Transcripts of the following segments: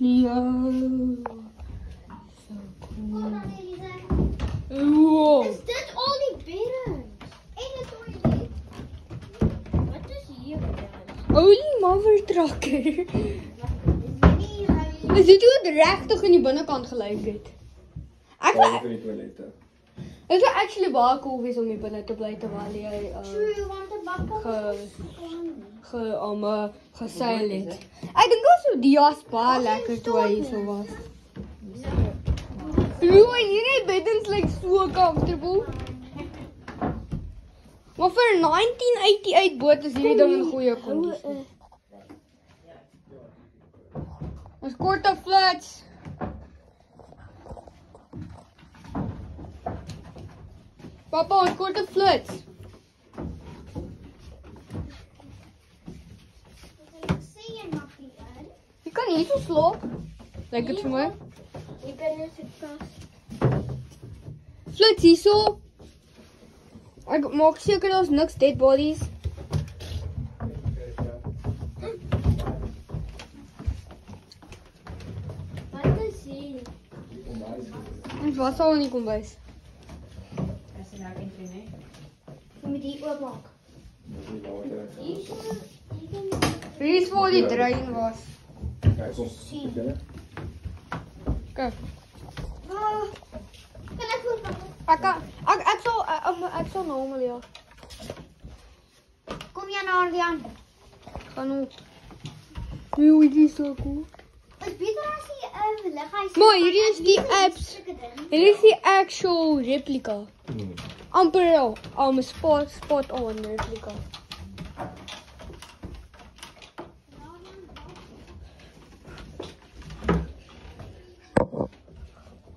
Leo. So cool. Whoa. Is that only better? Olie mother trucker. Is dit hoe dit regtig aan die binnekant gelyk het? Ek wil wou die. Dit is actually baie cool wees om hier binne te bly terwyl jy uh, true want 'n bakkop Ge- skoon. ge um uh, geseil het. Ek dink ons so dias baie lekker toe hy so was. Hoe hierdie beddens lyk so comfortable. Maar vir 'n 1988 boot is hierdie ding in goeie kondisie. Ons korte flats. Papa, jy mag nie in. Jy kan hier so slaap. Lyk dit vir my? Jy kan net se kas. Flits hierso. Ek maak seker daar's niks dead bodies. Wat is hier? Ons was al die kombuis. As jy nou internet. Jy moet hier oopmaak. Die water. Hier so. Hier kan Hier is waar die drein was. Kyk ons Sien. binne. Kyk. Ah. Kan ek ek sal ek, ek sal normaal ja. Kom jy na die aan? Gaan op. Hoe is dit so cool? Maar hierdie is die apps. Hier is die actual replica. Amper al um, spot spot on replica.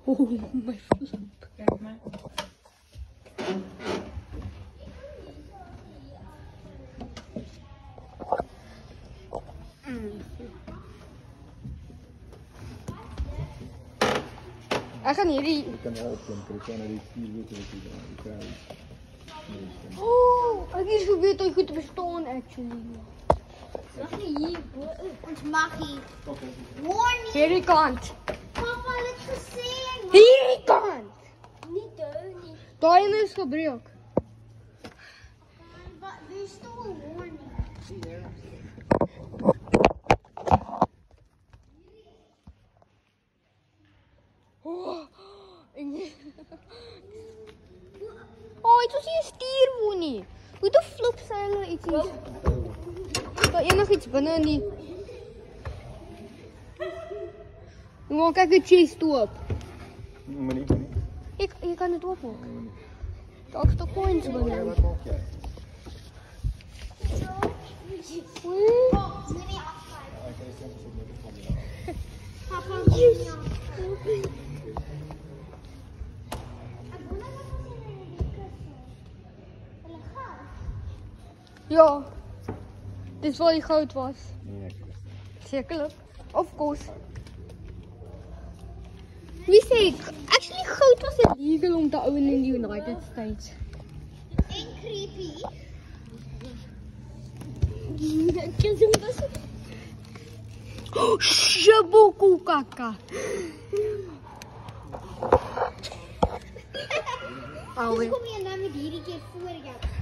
Oh my flip. Kyk maar. Gaan hierdie Jy kan wel kry kan vier daar die kry. Oh, ek is geweet hy goed bestaan actually. Nie hier bo. Ons mag hier. Warning. Hierdie kant. Papa het gesê jy mag Hierdie kant. nie doen nie. Daai een is gebreek. But there's still a warning. Oh, en jy- oh dit is nie 'n stuur woon nie. Hoe te flip sy hulle iets hier. Daar enigiets binne in die toe op. Maar nie nie. Ek jy kan dit oopmaak. Daar's te coins binne. Wat maak jy? Oeh. Oh, moenie afval. Ek kry soms op met die Papa, moenie afval. Ek wonder wat ons hier in die kussens. Hulle gaan. Ja. Dis waar die goud was. Sekerlik. Of course. Wie sê actually goud was illegal om te own in die United States. En creepy. Is. Shabuku kaka. Dis kom jy nou met hierdie keer voor jou.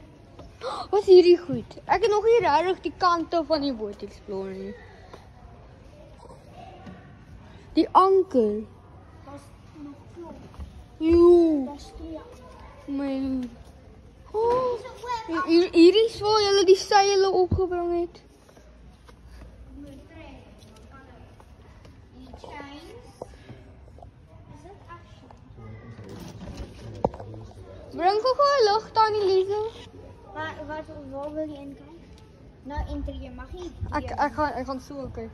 Wat is hierdie goed? Ek het nog nie regtig die kante van die boot explore nie. Die anker. Daar's nog klop. Jo. Daar's twee. My. Oh, hier hierdie is waar hulle die seile opgebring het. Die. Is? Bring gou 'n lig aan Elise. Waar wat waar wil jy inkyk? Nou, interieur mag niet. Ek ek gaan ek gaan so kyk.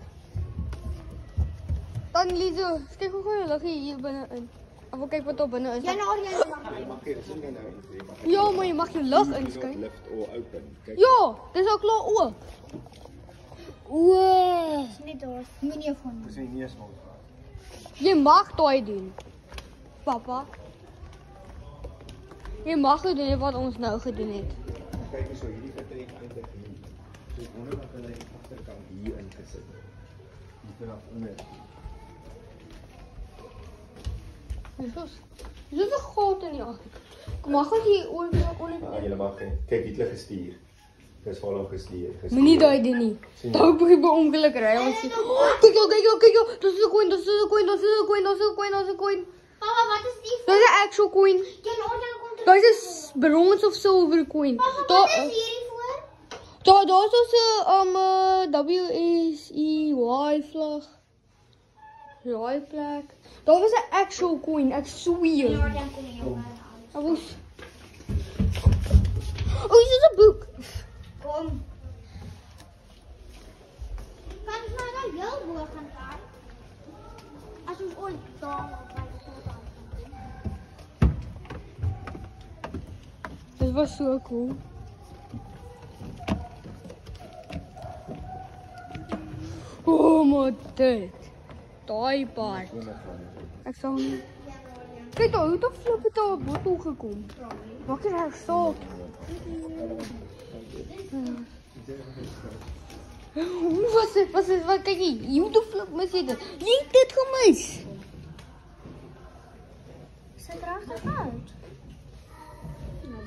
Dan Lizo, kyk hoe goeie lig hier binne in. Of kyk wat daar binne is. Ja, nou, ja, mag Jy mag geen mag Ja, maar jy mag lig nie inskyn. lift or open. Kyk. Ja, dis al klaar oop. O, Net daar. Meneer van. Dis nie neus maar. jy mag daai doen. Papa. Jy mag dit doen wat ons nou gedoen het. Kyk hier so hierdie vertrek eintlik hier. So ek wonder of hulle die agterkant hier ingesit het. Hier vanaf onder. Dis Dis is 'n gat in die agter. Kom mag ons hier oor oor. Ah, jy mag nie. Kyk hier het gestuur. Dis vol op gestuur. Moenie daai doen nie. Jy? Daai begin by ongeluk ry ons. sien- Kyk jou, kyk jou, kyk jou. Dis 'n coin, dis 'n coin, dis 'n coin, dis 'n coin, dis 'n coin. Papa, wat is die? Dis 'n actual coin. Order kom Dis 'n s- brons of silver coin. Papa, Daar wat is hierdie voor? daar daar's so 'n um uh, W S E Y vlag. Raai plek. Daar was 'n actual coin, jy maar. Ek was O, hier is 'n boek. Was so cool. Oh my dit. Daai part. Ek sal nie. Kyk daar, hoe het flip het daar bottel gekom? Maak dit reg saak. Hoe was dit? Was dit wat kyk hier? Jy moet 'n flip mis jy dit. Het dit gemis. Sit regtig uit.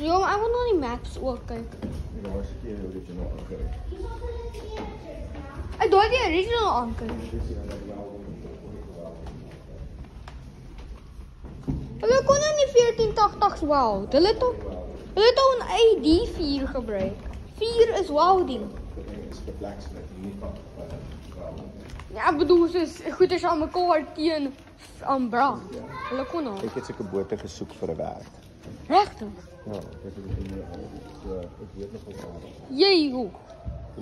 Ja, maar ek wil nog die maps ook kyk. En daar is hier die original aangerig. Ek daai die original om Hulle kon nou nie 1480s wow. Hulle het hulle het 'n ID4 gebruik. 4 is van Ja, bedoel soos goed is aan mekaar teen aan brand. Hulle kon al. Ek het sulke bote gesoek vir 'n werk. Regtig? Ja, dit is nie so ek weet nog wat daar. Jy hoe?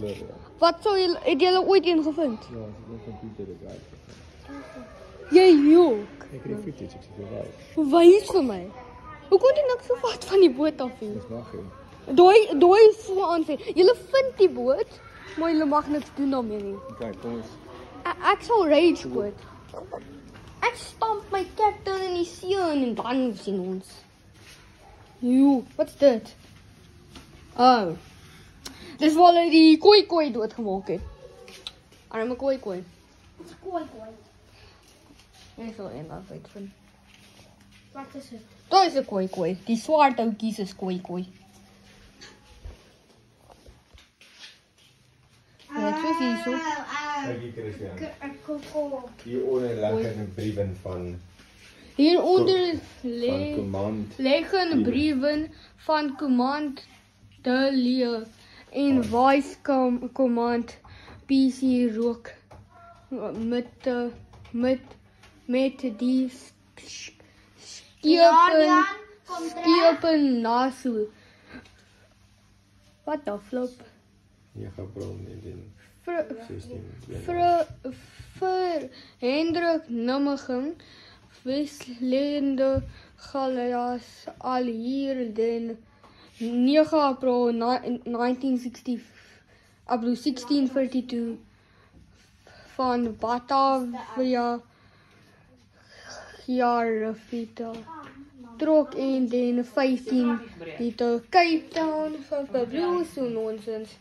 Ja, Wat sou jy het jy ooit een gevind? ek het net 'n komputer dit werk. Jy hoe? Ek het die footage ek sê vir wys. Wys vir my. Hoe kon jy niks so vat van die boot af nie? Dis nie. Daai daai is so aan sê. Julle vind die boot, maar julle mag niks doen daarmee nie. Kyk, kom ons Ek, ek sal rage quit. Ek stamp my captain in die see en dan sien ons. Jo, wat's dit? Oh. Dis waar hulle die koi koi doodgemaak het. Arme koi koi. Kooi, kooi. Ek sal eendag uitvind. Wat is dit? Daar is 'n koi koi. Die swart oudjies is koi koi. Net soos hierso. kyk hier Christian. Hier onder lê 'n briewe van Hieronder lê command. Leggen brieven van command de Leo en vice com command PC rook met de met met die sk- skepen kom terug. skepen naso. Wat the flop? 9 April 1916. Vir vir vir Hendrik Nimmiging Weslende Galeas al hier den 9 April ni- 1960 April 1642 van Batavia Jarafita trok en den 15 die te Cape Town van Pablo so nonsens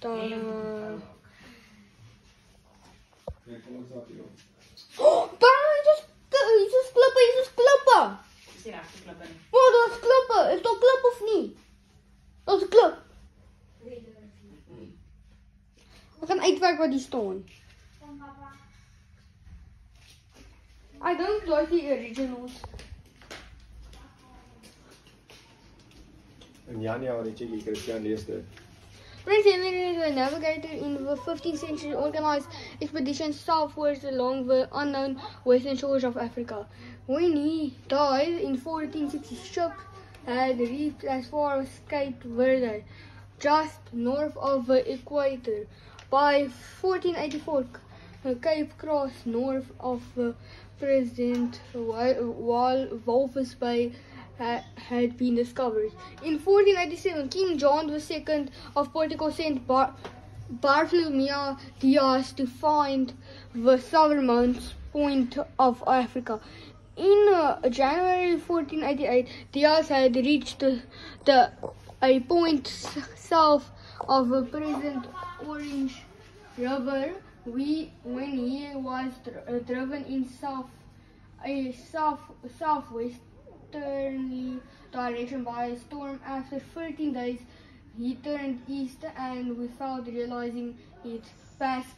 dan uh, Oh, Bang, Jesus klippe. Dis die regte klippe nie. Oh, klippe. Is daar klip of nie? Daar's 'n klip. Ek gaan uitwerk wat hier staan. I don't like the originals. In Januarie check ek Christian dit. Prince Henry, a navigator in the 15th century, organized expeditions southwards along the unknown western shores of Africa. When he died in 1460, ship had reached as far as Cape Verde, just north of the equator. By 1484, Cape Cross, north of the present Wa- Wal- Walvis Bay, had been discovered. In 1487, King John II of Portugal sent Bar- Bartholomew Diaz to find the southernmost point of Africa. In uh, January 1488, Diaz had reached the, the a point south of the present Orange River. We, when he was dr- uh, driven in south a south southwesterly direction by a storm. After 13 days, he turned east and without realizing it passed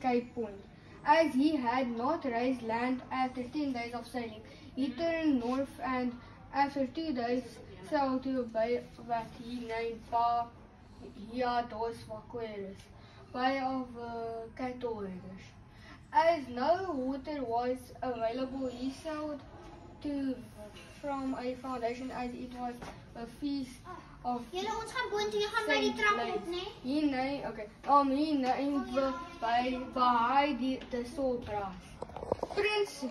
Cape Point. As he had not raised land after 10 days of sailing, he turned north and after two days sailed to a bay that he named Bahia dos Vaqueiros, Bay of uh, Cattle Raiders. As no water was available, he sailed to from a foundation as it was a feast of Julle ons gaan boontoe, jy gaan by die trap op, né? Hier nee, okay. Um hier nee, in by by die the soul grass. Prins